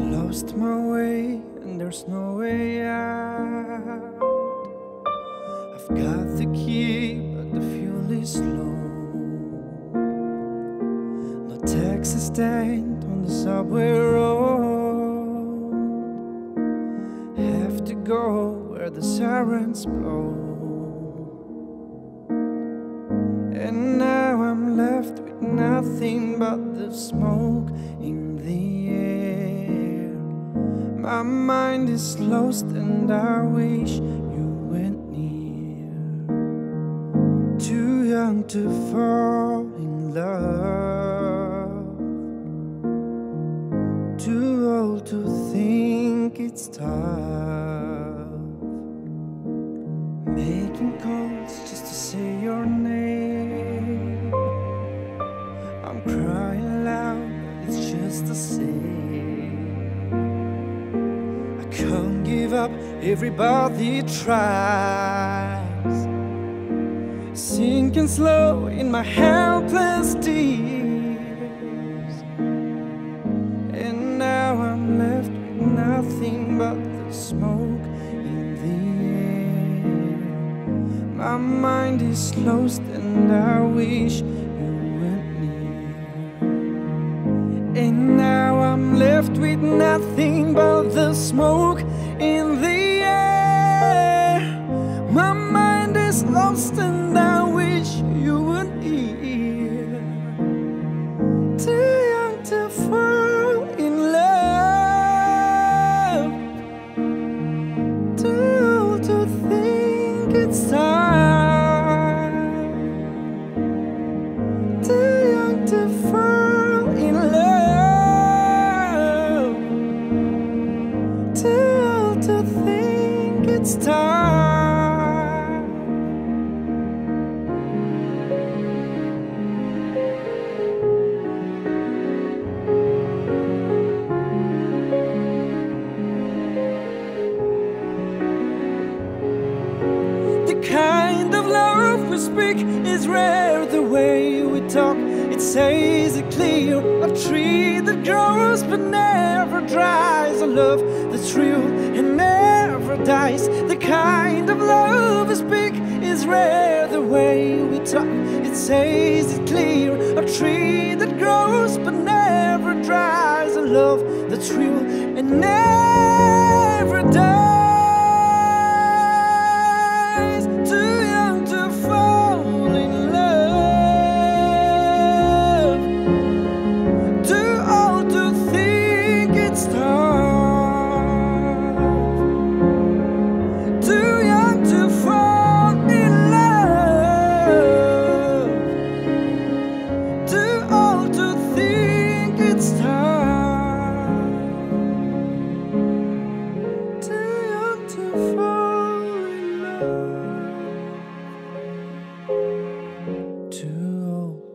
lost my way and there's no way out. I've got the key, but the fuel is low. No taxi stand on the subway road. Have to go where the sirens blow. And now I'm left with nothing but the smoke. My mind is lost, and I wish you went near. Too young to fall in love, too old to think it's tough. Making calls just to say your name. I'm crying loud, it's just the same. Up, everybody tries. Sinking slow in my helpless tears. And now I'm left with nothing but the smoke in the air. My mind is lost, and I wish you went near. And now I'm left with nothing but the smoke in the air. My mind is lost, and I wish you weren't here. Too young to fall in love. Too old to think it's time. It's time. The kind of love we speak is rare. The way we talk, it says it clear. A tree that grows but never dries. A love that's real and dies. The kind of love we speak is rare. The way we talk, it says it clear. A tree that grows but never dries. A love that's real and never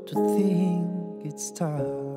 to think it's time.